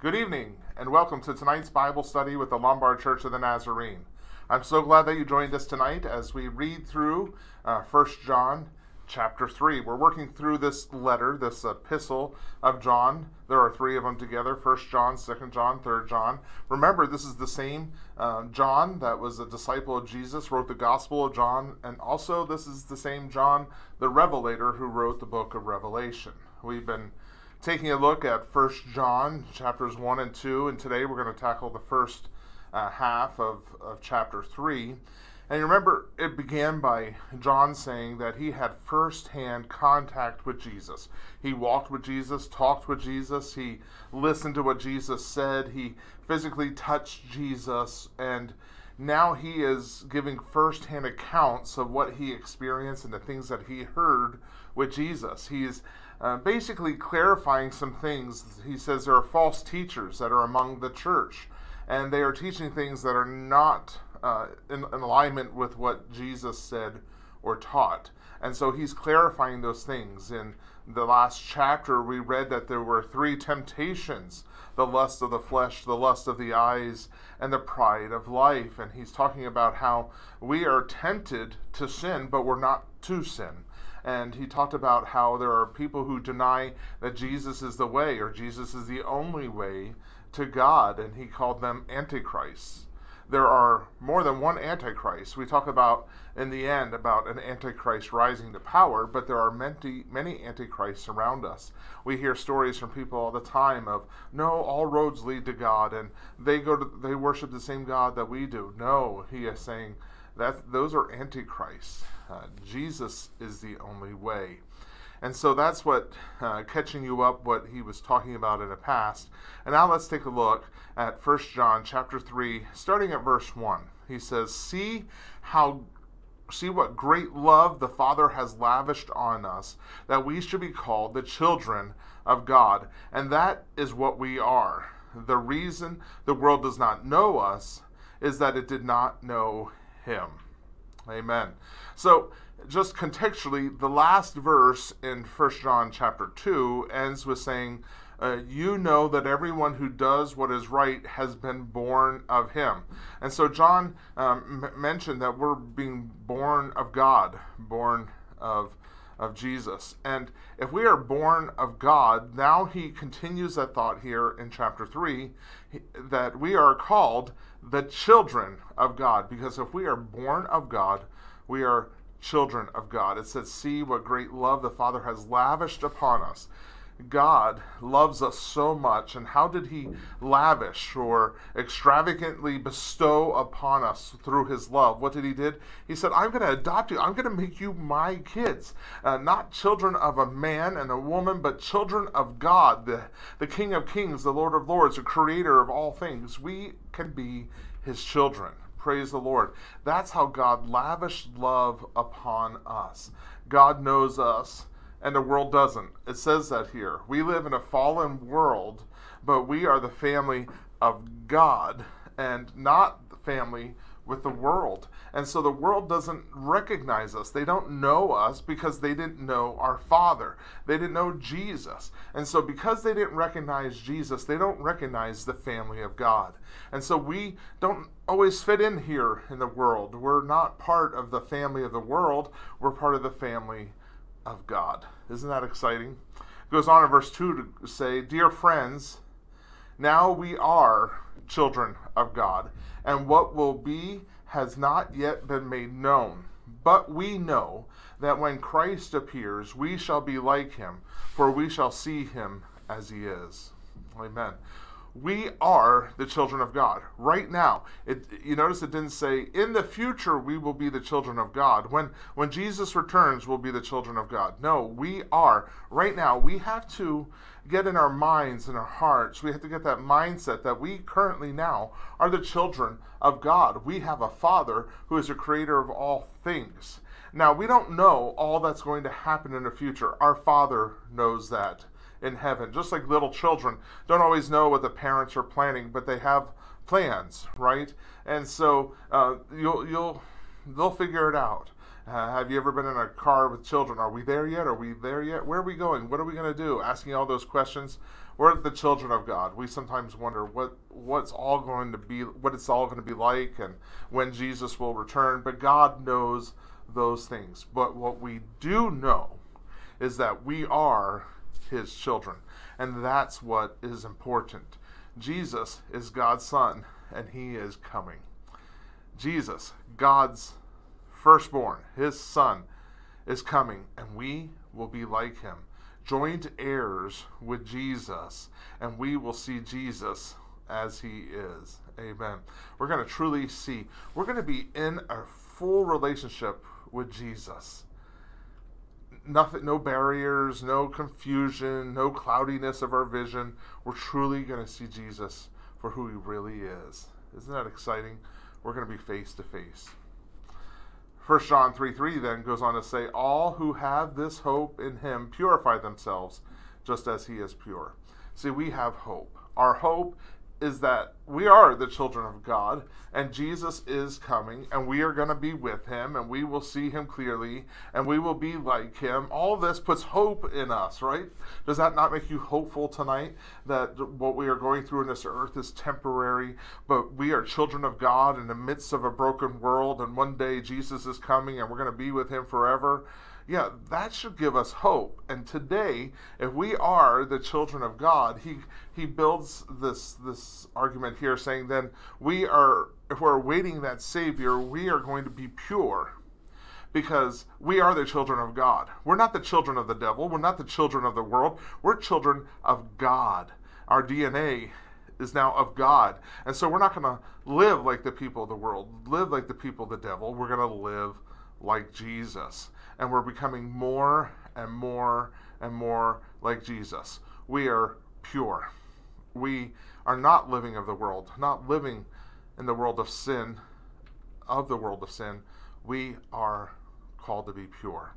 Good evening, and welcome to tonight's Bible study with the Lombard Church of the Nazarene. I'm so glad that you joined us tonight as we read through uh, 1 John chapter 3. We're working through this letter, this epistle of John. There are three of them together 1 John, 2 John, 3 John. Remember, this is the same uh, John that was a disciple of Jesus, wrote the Gospel of John, and also this is the same John, the Revelator, who wrote the book of Revelation. We've been taking a look at 1 John chapters 1 and 2, and today we're going to tackle the first uh, half of, of chapter 3. And you remember, it began by John saying that he had firsthand contact with Jesus. He walked with Jesus, talked with Jesus, he listened to what Jesus said, he physically touched Jesus, and now he is giving firsthand accounts of what he experienced and the things that he heard with Jesus. He is uh, basically clarifying some things. He says there are false teachers that are among the church, and they are teaching things that are not uh, in, in alignment with what Jesus said or taught. And so he's clarifying those things. In the last chapter, we read that there were three temptations the lust of the flesh, the lust of the eyes, and the pride of life. And he's talking about how we are tempted to sin, but we're not to sin. And he talked about how there are people who deny that Jesus is the way or Jesus is the only way to God, and he called them antichrists there are more than one antichrist. We talk about in the end about an antichrist rising to power, but there are many many antichrists around us. We hear stories from people all the time of no, all roads lead to God, and they go to they worship the same God that we do. No, he is saying that those are antichrists. Uh, Jesus is the only way. And so that's what uh, catching you up what he was talking about in the past. And now let's take a look at 1 John chapter 3 starting at verse 1. He says, "See how see what great love the Father has lavished on us that we should be called the children of God, and that is what we are. The reason the world does not know us is that it did not know him." Amen. So just contextually, the last verse in 1 John chapter 2 ends with saying, uh, You know that everyone who does what is right has been born of him. And so John um, m- mentioned that we're being born of God, born of of Jesus. And if we are born of God, now he continues that thought here in chapter 3 that we are called the children of God. Because if we are born of God, we are children of God. It says, See what great love the Father has lavished upon us. God loves us so much, and how did He lavish or extravagantly bestow upon us through His love? What did He did? He said, "I'm going to adopt you. I'm going to make you my kids, uh, not children of a man and a woman, but children of God, the the King of Kings, the Lord of Lords, the Creator of all things. We can be His children." Praise the Lord. That's how God lavished love upon us. God knows us, and the world doesn't. It says that here. We live in a fallen world, but we are the family of God and not the family with the world. And so the world doesn't recognize us. They don't know us because they didn't know our Father. They didn't know Jesus. And so because they didn't recognize Jesus, they don't recognize the family of God. And so we don't always fit in here in the world. We're not part of the family of the world, we're part of the family of God. Isn't that exciting? It goes on in verse 2 to say, Dear friends, now we are children of God, and what will be has not yet been made known. But we know that when Christ appears, we shall be like him, for we shall see him as he is. Amen we are the children of God right now. It, you notice it didn't say in the future we will be the children of God. When when Jesus returns, we'll be the children of God. No, we are right now. We have to get in our minds and our hearts. We have to get that mindset that we currently now are the children of God. We have a Father who is the creator of all things. Now, we don't know all that's going to happen in the future. Our Father knows that in heaven. Just like little children don't always know what the parents are planning, but they have plans, right? And so uh, you'll you'll they'll figure it out. Uh, have you ever been in a car with children? Are we there yet? Are we there yet? Where are we going? What are we going to do? Asking all those questions. we're the children of God. We sometimes wonder what what's all going to be, what it's all going to be like, and when Jesus will return. But God knows those things. But what we do know is that we are His children, and that's what is important. Jesus is God's Son, and He is coming. Jesus, God's firstborn, His Son, is coming, and we will be like Him joint heirs with Jesus, and we will see Jesus as he is. Amen. We're going to truly see, we're going to be in a full relationship with Jesus. Nothing, no barriers, no confusion, no cloudiness of our vision. We're truly going to see Jesus for who he really is. Isn't that exciting? We're going to be face to face. 1 John 3 3 then goes on to say, All who have this hope in him purify themselves just as he is pure. See, we have hope. Our hope is that we are the children of God and Jesus is coming and we are going to be with him and we will see him clearly and we will be like him. All this puts hope in us, right? Does that not make you hopeful tonight that what we are going through in this earth is temporary, but we are children of God in the midst of a broken world and one day Jesus is coming and we're going to be with him forever? Yeah, that should give us hope. And today, if we are the children of God, he he builds this this argument here saying then we are if we're awaiting that savior, we are going to be pure because we are the children of God. We're not the children of the devil, we're not the children of the world. We're children of God. Our DNA is now of God. And so we're not going to live like the people of the world, live like the people of the devil. We're going to live like Jesus and we're becoming more and more and more like Jesus. We are pure. We are not living of the world, not living in the world of sin, of the world of sin. We are called to be pure.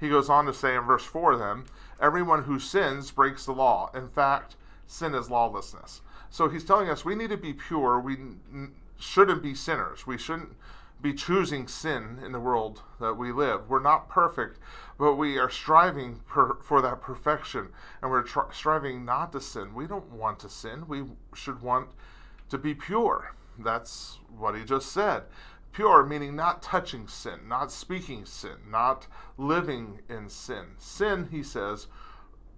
He goes on to say in verse 4 then, everyone who sins breaks the law. In fact, sin is lawlessness. So he's telling us we need to be pure. We shouldn't be sinners. We shouldn't be choosing sin in the world that we live. We're not perfect, but we are striving per, for that perfection, and we're tr- striving not to sin. We don't want to sin. We should want to be pure. That's what he just said. Pure meaning not touching sin, not speaking sin, not living in sin. Sin, he says,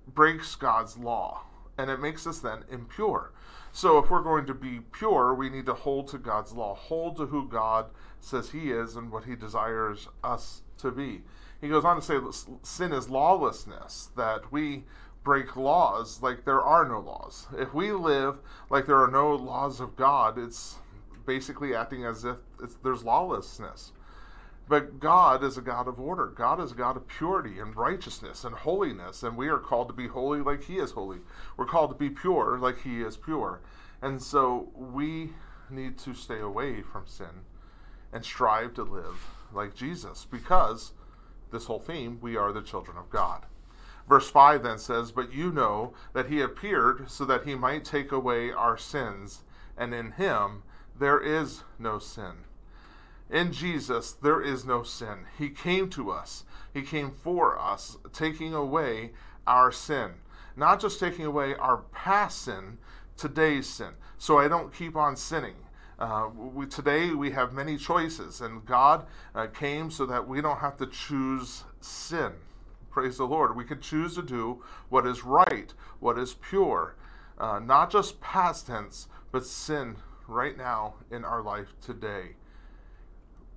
breaks God's law, and it makes us then impure. So if we're going to be pure, we need to hold to God's law, hold to who God says He is and what He desires us to be. He goes on to say sin is lawlessness, that we break laws like there are no laws. If we live like there are no laws of God, it's basically acting as if there's lawlessness. But God is a God of order. God is a God of purity and righteousness and holiness, and we are called to be holy like He is holy. We're called to be pure like He is pure. And so we need to stay away from sin and strive to live like Jesus because this whole theme, we are the children of God. Verse 5 then says, But you know that He appeared so that He might take away our sins, and in Him there is no sin. In Jesus, there is no sin. He came to us, He came for us, taking away our sin. Not just taking away our past sin, today's sin. So I don't keep on sinning. Uh, we, today we have many choices, and God uh, came so that we don't have to choose sin. Praise the Lord. We can choose to do what is right, what is pure, uh, not just past tense, but sin right now in our life today.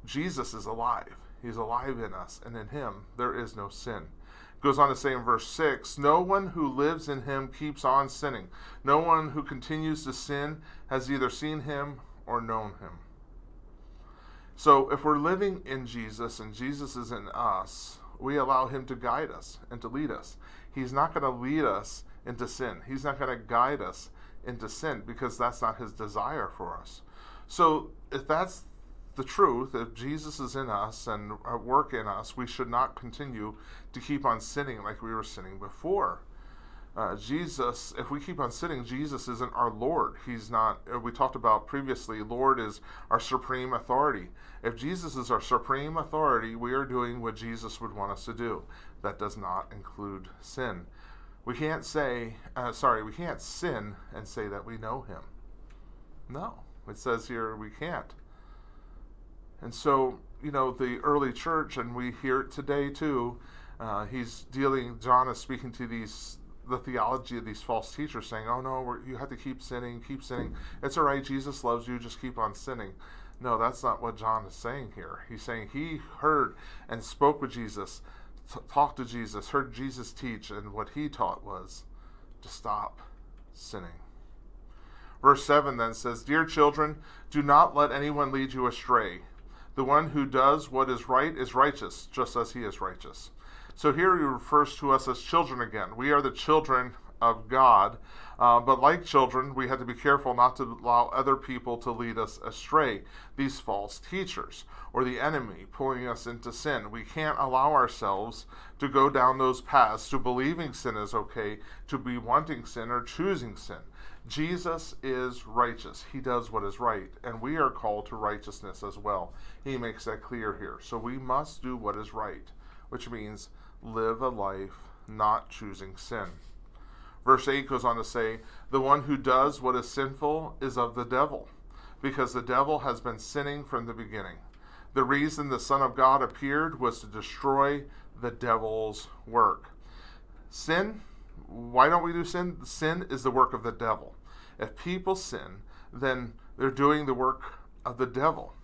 Jesus is alive. He's alive in us, and in him there is no sin. It Goes on to say in verse 6 No one who lives in him keeps on sinning. No one who continues to sin has either seen him or known him. So if we're living in Jesus and Jesus is in us, we allow him to guide us and to lead us. He's not going to lead us into sin. He's not going to guide us into sin because that's not his desire for us. So if that's the truth, if Jesus is in us and at work in us, we should not continue to keep on sinning like we were sinning before. Uh, Jesus, if we keep on sinning, Jesus isn't our Lord. He's not, uh, we talked about previously, Lord is our supreme authority. If Jesus is our supreme authority, we are doing what Jesus would want us to do. That does not include sin. We can't say, uh, sorry, we can't sin and say that we know Him. No, it says here we can't. And so, you know, the early church, and we hear it today too, uh, he's dealing, John is speaking to these, the theology of these false teachers saying, oh no, you have to keep sinning, keep sinning. It's all right, Jesus loves you, just keep on sinning. No, that's not what John is saying here. He's saying he heard and spoke with Jesus, t- talked to Jesus, heard Jesus teach, and what he taught was to stop sinning. Verse 7 then says, Dear children, do not let anyone lead you astray. The one who does what is right is righteous, just as he is righteous. So here he refers to us as children again. We are the children of God. Uh, but like children, we have to be careful not to allow other people to lead us astray, these false teachers or the enemy pulling us into sin. We can't allow ourselves to go down those paths to believing sin is okay, to be wanting sin or choosing sin. Jesus is righteous. He does what is right, and we are called to righteousness as well. He makes that clear here. So we must do what is right, which means live a life not choosing sin. Verse 8 goes on to say, The one who does what is sinful is of the devil, because the devil has been sinning from the beginning. The reason the Son of God appeared was to destroy the devil's work. Sin, why don't we do sin? Sin is the work of the devil. If people sin, then they're doing the work of the devil.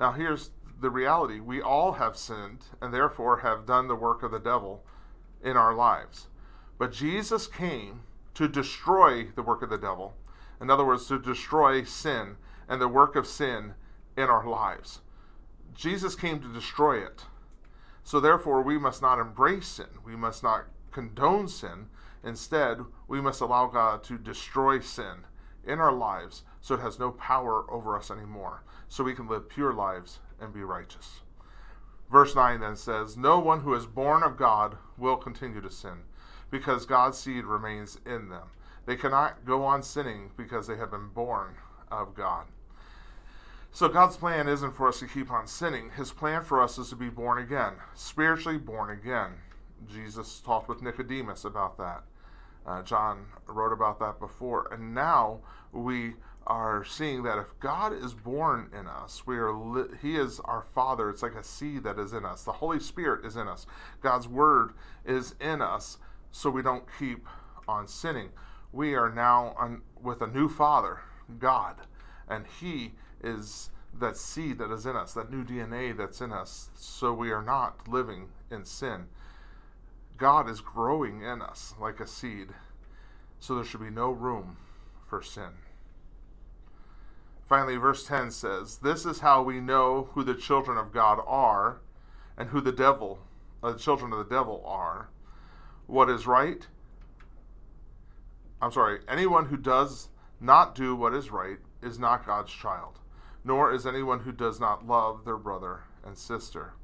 Now, here's the reality we all have sinned and therefore have done the work of the devil in our lives. But Jesus came to destroy the work of the devil. In other words, to destroy sin and the work of sin in our lives. Jesus came to destroy it. So therefore, we must not embrace sin. We must not condone sin. Instead, we must allow God to destroy sin in our lives so it has no power over us anymore, so we can live pure lives and be righteous. Verse 9 then says, No one who is born of God will continue to sin because God's seed remains in them. They cannot go on sinning because they have been born of God. So God's plan isn't for us to keep on sinning. His plan for us is to be born again, spiritually born again. Jesus talked with Nicodemus about that. Uh, John wrote about that before. And now we are seeing that if God is born in us, we are li- He is our Father. It's like a seed that is in us. The Holy Spirit is in us. God's Word is in us so we don't keep on sinning. We are now on, with a new Father, God, and He is that seed that is in us, that new DNA that's in us, so we are not living in sin. God is growing in us like a seed, so there should be no room for sin. Finally, verse 10 says, This is how we know who the children of God are and who the devil, uh, the children of the devil are what is right. I'm sorry, anyone who does not do what is right is not God's child, nor is anyone who does not love their brother and sister.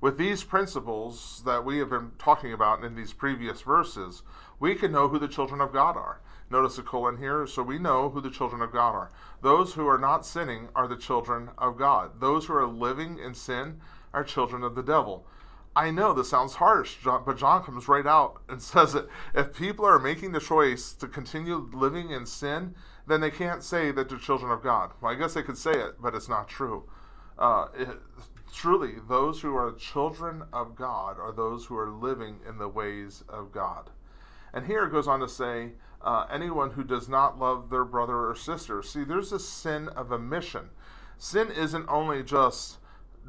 With these principles that we have been talking about in these previous verses, we can know who the children of God are. Notice the colon here, so we know who the children of God are. Those who are not sinning are the children of God. Those who are living in sin are children of the devil. I know this sounds harsh, but John comes right out and says that if people are making the choice to continue living in sin, then they can't say that they're children of God. Well, I guess they could say it, but it's not true. Uh, it, truly, those who are children of God are those who are living in the ways of God. And here it goes on to say, uh, anyone who does not love their brother or sister. See, there's a sin of omission. Sin isn't only just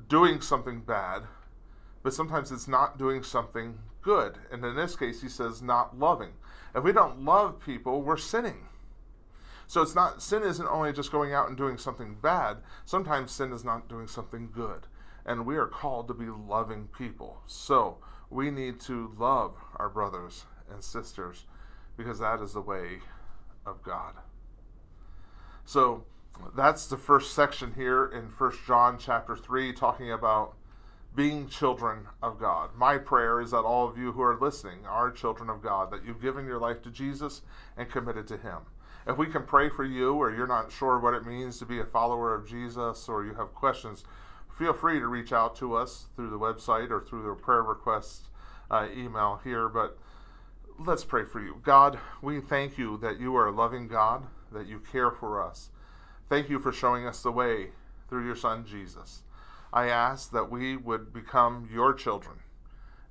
doing something bad but sometimes it's not doing something good. And in this case, he says not loving. If we don't love people, we're sinning. So it's not sin isn't only just going out and doing something bad. Sometimes sin is not doing something good. And we are called to be loving people. So we need to love our brothers and sisters because that is the way of God. So that's the first section here in First John chapter 3 talking about being children of God. My prayer is that all of you who are listening are children of God, that you've given your life to Jesus and committed to Him. If we can pray for you, or you're not sure what it means to be a follower of Jesus, or you have questions, feel free to reach out to us through the website or through the prayer request uh, email here. But Let's pray for you. God, we thank you that you are a loving God, that you care for us. Thank you for showing us the way through your Son, Jesus. I ask that we would become your children.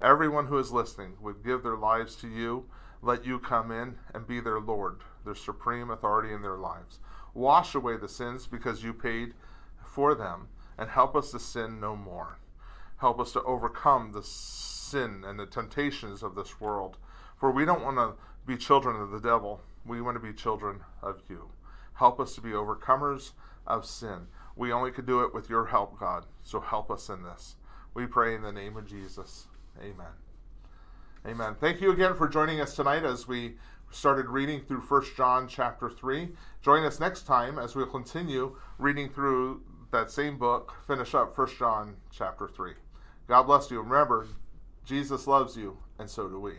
Everyone who is listening would give their lives to you, let you come in and be their Lord, their supreme authority in their lives. Wash away the sins because you paid for them, and help us to sin no more. Help us to overcome the sin and the temptations of this world for we don't want to be children of the devil. We want to be children of you. Help us to be overcomers of sin. We only could do it with your help, God. So help us in this. We pray in the name of Jesus. Amen. Amen. Thank you again for joining us tonight as we started reading through 1 John chapter 3. Join us next time as we'll continue reading through that same book, finish up 1 John chapter 3. God bless you. Remember, Jesus loves you, and so do we.